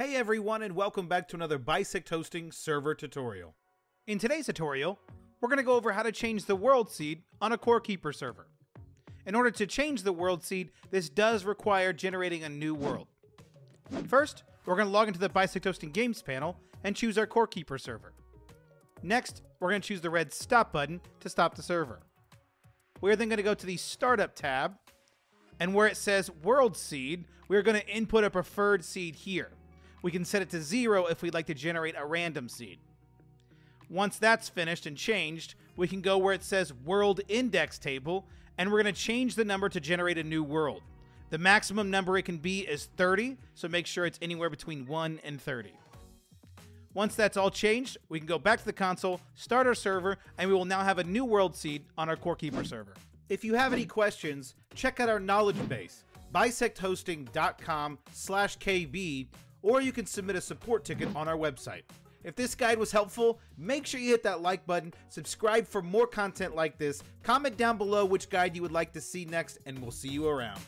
Hey everyone and welcome back to another Bisect Hosting server tutorial. In today's tutorial, we're going to go over how to change the world seed on a Core Keeper server. In order to change the world seed, this does require generating a new world. First, we're going to log into the Bisect Hosting Games panel and choose our Core Keeper server. Next, we're going to choose the red Stop button to stop the server. We're then going to go to the Startup tab, and where it says World Seed, we're going to input a preferred seed here. We can set it to zero if we'd like to generate a random seed. Once that's finished and changed, we can go where it says World Index Table, and we're going to change the number to generate a new world. The maximum number it can be is 30, so make sure it's anywhere between 1 and 30. Once that's all changed, we can go back to the console, start our server, and we will now have a new world seed on our Core Keeper server. If you have any questions, check out our knowledge base, bisecthosting.com slash kb, or you can submit a support ticket on our website. If this guide was helpful, make sure you hit that like button, subscribe for more content like this, comment down below which guide you would like to see next, and we'll see you around.